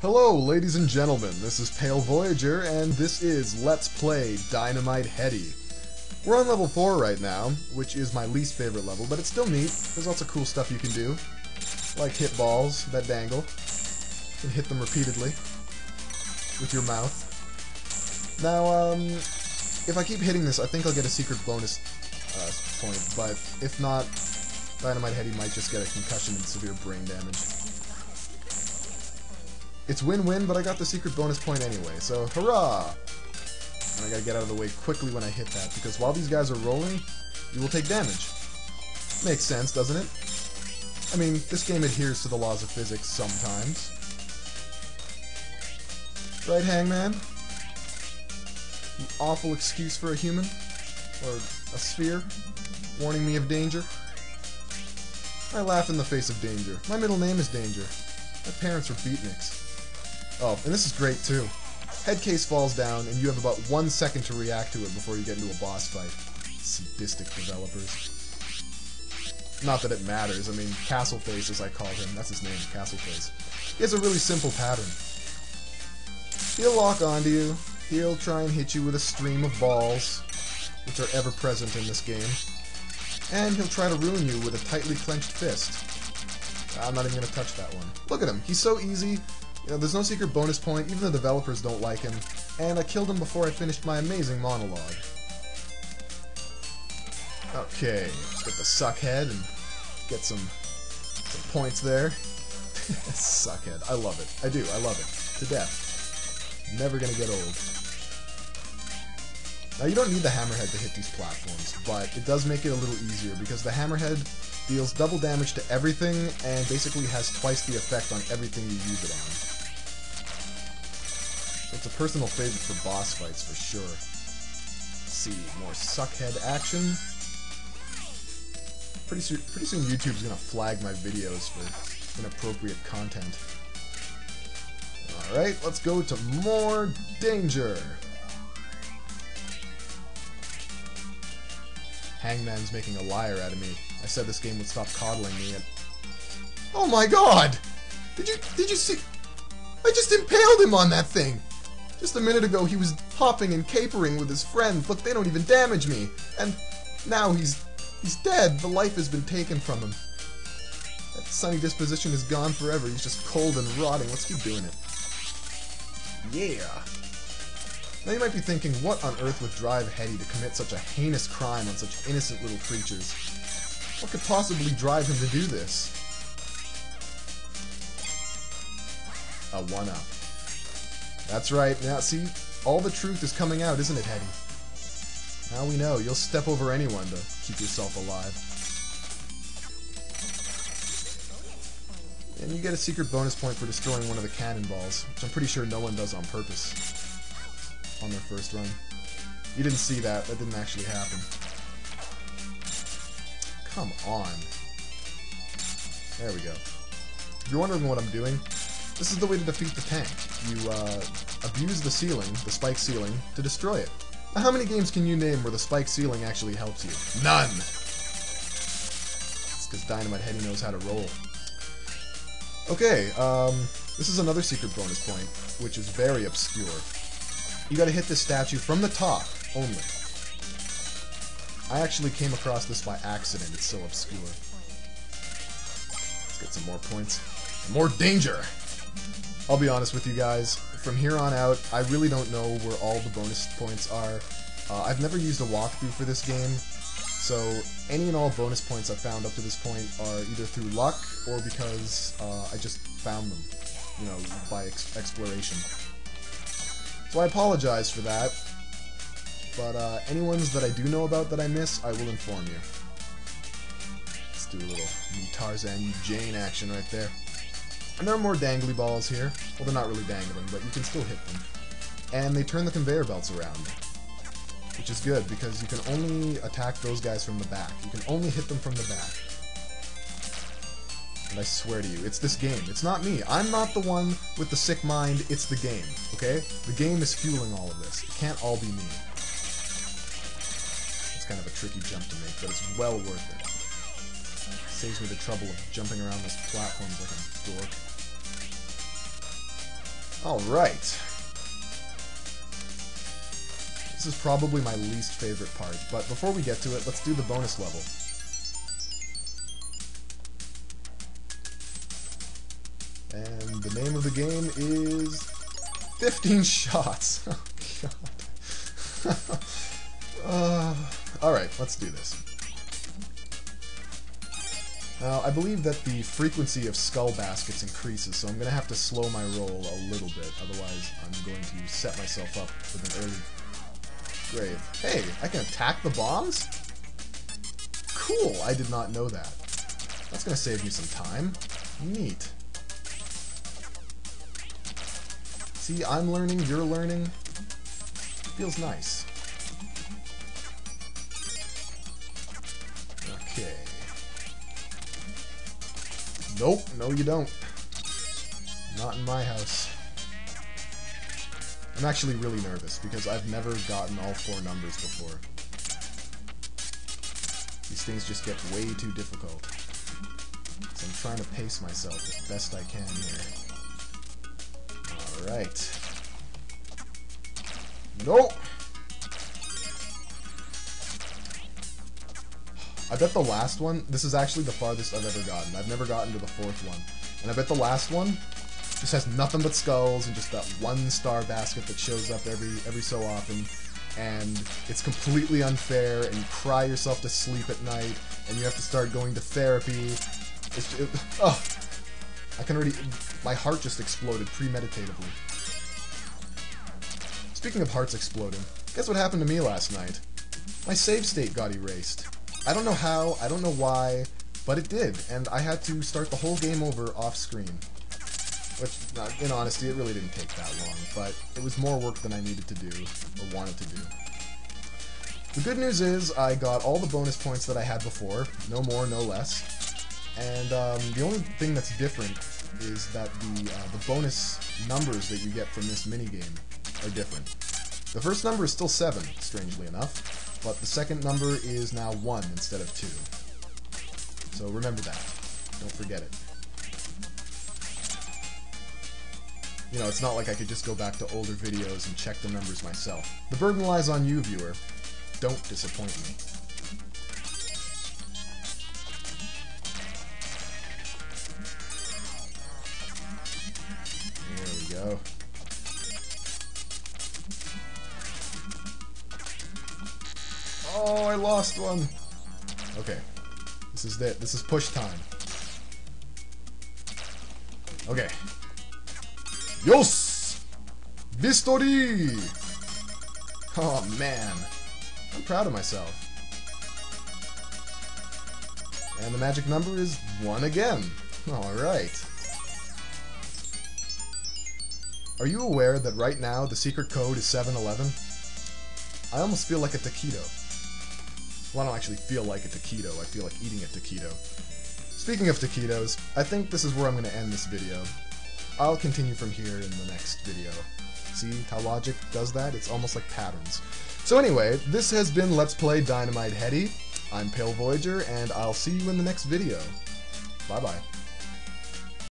Hello, ladies and gentlemen. This is Pale Voyager, and this is Let's Play Dynamite Headdy. We're on level 4 right now, which is my least favorite level, but it's still neat. There's lots of cool stuff you can do, like hit balls that dangle, and hit them repeatedly with your mouth. Now, um, if I keep hitting this, I think I'll get a secret bonus uh, point, but if not, Dynamite Headdy might just get a concussion and severe brain damage. It's win-win, but I got the secret bonus point anyway, so hurrah! And I gotta get out of the way quickly when I hit that, because while these guys are rolling, you will take damage. Makes sense, doesn't it? I mean, this game adheres to the laws of physics sometimes. Right, Hangman? An awful excuse for a human? Or a sphere? Warning me of danger? I laugh in the face of danger. My middle name is Danger. My parents were beatniks. Oh, and this is great too. Headcase falls down, and you have about one second to react to it before you get into a boss fight. Sadistic developers. Not that it matters. I mean, Castleface, as I call him, that's his name, Castleface. He has a really simple pattern. He'll lock onto you. He'll try and hit you with a stream of balls, which are ever present in this game. And he'll try to ruin you with a tightly clenched fist. I'm not even going to touch that one. Look at him. He's so easy. You know, there's no secret bonus point, even the developers don't like him, and I killed him before I finished my amazing monologue. Okay, let's get the suckhead and get some, some points there. suckhead, I love it. I do, I love it. To death. Never gonna get old. Now you don't need the hammerhead to hit these platforms, but it does make it a little easier because the hammerhead deals double damage to everything and basically has twice the effect on everything you use it on. It's a personal favorite for boss fights for sure. Let's see, more suckhead action. Pretty, soon, pretty soon YouTube's gonna flag my videos for inappropriate content. Alright, let's go to more danger. Hangman's making a liar out of me. I said this game would stop coddling me and... Oh my god! Did you, did you see... I just impaled him on that thing! Just a minute ago he was hopping and capering with his friends. Look, they don't even damage me. And now he's... he's dead. The life has been taken from him. That sunny disposition is gone forever. He's just cold and rotting. Let's keep doing it. Yeah! Now you might be thinking, what on earth would drive Headdy to commit such a heinous crime on such innocent little creatures? What could possibly drive him to do this? A one-up. That's right, now see, all the truth is coming out, isn't it, Headdy? Now we know, you'll step over anyone to keep yourself alive. And you get a secret bonus point for destroying one of the cannonballs, which I'm pretty sure no one does on purpose on their first run. You didn't see that. That didn't actually happen. Come on. There we go. If you're wondering what I'm doing, this is the way to defeat the tank. You uh, abuse the ceiling, the spike ceiling, to destroy it. Now, how many games can you name where the spike ceiling actually helps you? None! It's because Dynamite Headdy knows how to roll. Okay, um, this is another secret bonus point, which is very obscure. You gotta hit this statue from the top, only. I actually came across this by accident, it's so obscure. Let's get some more points. More danger! I'll be honest with you guys, from here on out, I really don't know where all the bonus points are. Uh, I've never used a walkthrough for this game, so any and all bonus points I've found up to this point are either through luck or because uh, I just found them, you know, by ex exploration. So I apologize for that, but uh, any ones that I do know about that I miss, I will inform you. Let's do a little Tarzan, Jane action right there. And there are more dangly balls here. Well, they're not really dangling, but you can still hit them. And they turn the conveyor belts around, which is good because you can only attack those guys from the back. You can only hit them from the back. And I swear to you, it's this game. It's not me. I'm not the one with the sick mind. It's the game, okay? The game is fueling all of this. It can't all be me. It's kind of a tricky jump to make, but it's well worth it. Saves me the trouble of jumping around those platforms like a dork. Alright. This is probably my least favorite part, but before we get to it, let's do the bonus level. And the name of the game is 15 Shots. Oh, God. uh, Alright, let's do this. Now, I believe that the frequency of skull baskets increases, so I'm going to have to slow my roll a little bit, otherwise I'm going to set myself up with an early grave. Hey, I can attack the bombs? Cool, I did not know that. That's going to save me some time. Neat. See, I'm learning, you're learning. Feels nice. Okay. Nope, no you don't. Not in my house. I'm actually really nervous because I've never gotten all four numbers before. These things just get way too difficult. So I'm trying to pace myself as best I can here. Alright. Nope! Bet the last one, this is actually the farthest I've ever gotten. I've never gotten to the fourth one. And I bet the last one just has nothing but skulls and just that one star basket that shows up every every so often. And it's completely unfair, and you cry yourself to sleep at night, and you have to start going to therapy. It's it, oh, I can already. My heart just exploded premeditatively. Speaking of hearts exploding, guess what happened to me last night? My save state got erased. I don't know how, I don't know why, but it did, and I had to start the whole game over off screen. Which, in honesty, it really didn't take that long, but it was more work than I needed to do, or wanted to do. The good news is, I got all the bonus points that I had before, no more, no less, and um, the only thing that's different is that the, uh, the bonus numbers that you get from this minigame are different. The first number is still 7, strangely enough, but the second number is now 1 instead of 2. So remember that. Don't forget it. You know, it's not like I could just go back to older videos and check the numbers myself. The burden lies on you, viewer. Don't disappoint me. Lost one. Okay. This is it. This is push time. Okay. Yos! Victory! Oh, man. I'm proud of myself. And the magic number is 1 again. Alright. Are you aware that right now the secret code is 711? I almost feel like a taquito. Well, I don't actually feel like a taquito, I feel like eating a taquito. Speaking of taquitos, I think this is where I'm going to end this video. I'll continue from here in the next video. See how logic does that? It's almost like patterns. So anyway, this has been Let's Play Dynamite Headdy. I'm Pale Voyager, and I'll see you in the next video. Bye-bye.